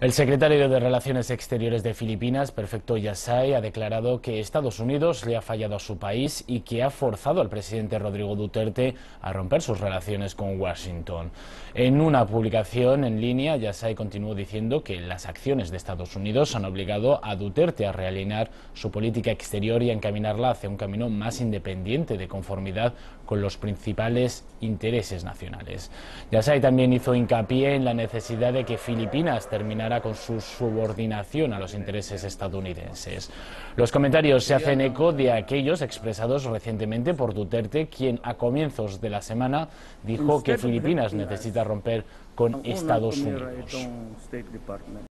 El secretario de Relaciones Exteriores de Filipinas, Perfecto Yasai, ha declarado que Estados Unidos le ha fallado a su país y que ha forzado al presidente Rodrigo Duterte a romper sus relaciones con Washington. En una publicación en línea, Yasai continuó diciendo que las acciones de Estados Unidos han obligado a Duterte a realinear su política exterior y a encaminarla hacia un camino más independiente de conformidad con los principales intereses nacionales. Yasai también hizo hincapié en la necesidad de que Filipinas terminara con su subordinación a los intereses estadounidenses. Los comentarios se hacen eco de aquellos expresados recientemente por Duterte, quien a comienzos de la semana dijo que Filipinas necesita romper con Estados Unidos.